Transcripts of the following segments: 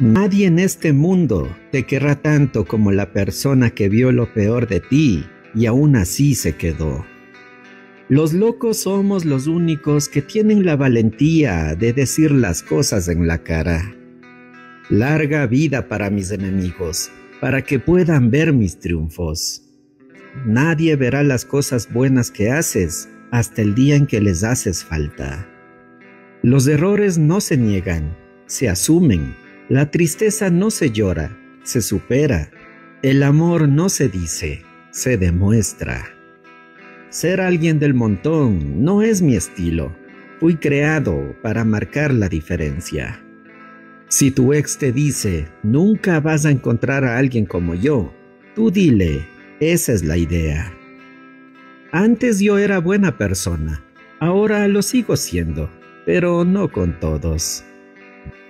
Nadie en este mundo te querrá tanto como la persona que vio lo peor de ti y aún así se quedó. Los locos somos los únicos que tienen la valentía de decir las cosas en la cara. Larga vida para mis enemigos, para que puedan ver mis triunfos. Nadie verá las cosas buenas que haces hasta el día en que les haces falta. Los errores no se niegan, se asumen. La tristeza no se llora, se supera. El amor no se dice, se demuestra. Ser alguien del montón no es mi estilo. Fui creado para marcar la diferencia. Si tu ex te dice, nunca vas a encontrar a alguien como yo, tú dile, esa es la idea. Antes yo era buena persona, ahora lo sigo siendo, pero no con todos.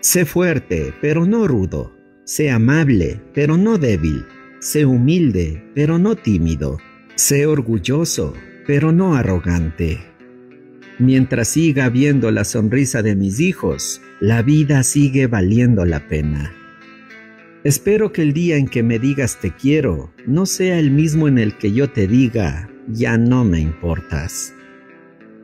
Sé fuerte, pero no rudo. Sé amable, pero no débil. Sé humilde, pero no tímido. Sé orgulloso, pero no arrogante. Mientras siga viendo la sonrisa de mis hijos, la vida sigue valiendo la pena. Espero que el día en que me digas te quiero no sea el mismo en el que yo te diga ya no me importas.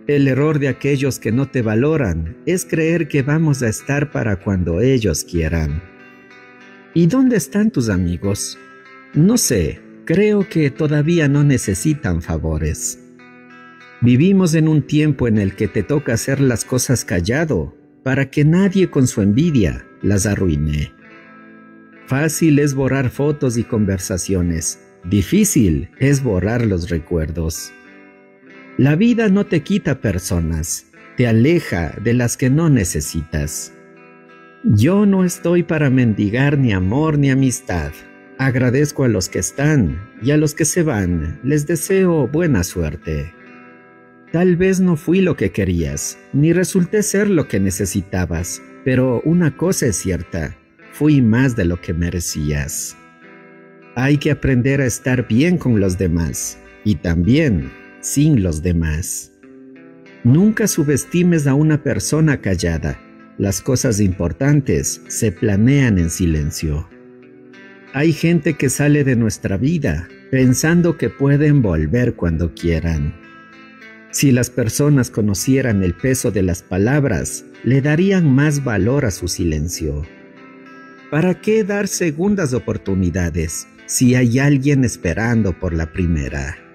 El error de aquellos que no te valoran es creer que vamos a estar para cuando ellos quieran. ¿Y dónde están tus amigos? No sé, creo que todavía no necesitan favores. Vivimos en un tiempo en el que te toca hacer las cosas callado para que nadie con su envidia las arruine. Fácil es borrar fotos y conversaciones, difícil es borrar los recuerdos. La vida no te quita personas, te aleja de las que no necesitas. Yo no estoy para mendigar ni amor ni amistad. Agradezco a los que están y a los que se van les deseo buena suerte. Tal vez no fui lo que querías, ni resulté ser lo que necesitabas, pero una cosa es cierta, fui más de lo que merecías. Hay que aprender a estar bien con los demás y también sin los demás. Nunca subestimes a una persona callada. Las cosas importantes se planean en silencio. Hay gente que sale de nuestra vida pensando que pueden volver cuando quieran. Si las personas conocieran el peso de las palabras, le darían más valor a su silencio. ¿Para qué dar segundas oportunidades si hay alguien esperando por la primera?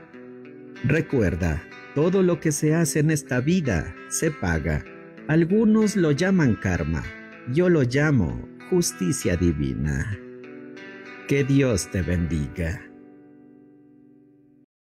Recuerda, todo lo que se hace en esta vida se paga. Algunos lo llaman karma, yo lo llamo justicia divina. Que Dios te bendiga.